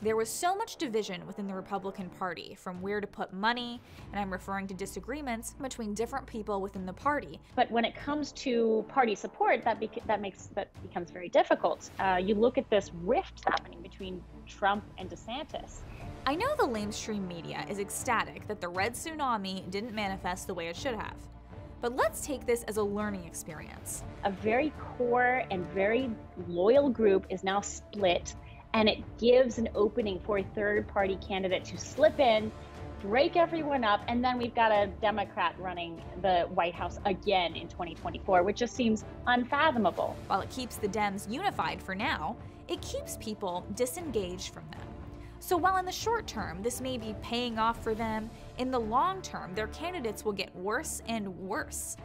There was so much division within the Republican Party from where to put money, and I'm referring to disagreements between different people within the party. But when it comes to party support, that bec- that makes that becomes very difficult. Uh, you look at this rift happening between Trump and DeSantis. I know the lamestream media is ecstatic that the red tsunami didn't manifest the way it should have. But let's take this as a learning experience. A very core and very loyal group is now split and it gives an opening for a third party candidate to slip in, break everyone up, and then we've got a Democrat running the White House again in 2024, which just seems unfathomable. While it keeps the Dems unified for now, it keeps people disengaged from them. So while in the short term this may be paying off for them, in the long term their candidates will get worse and worse.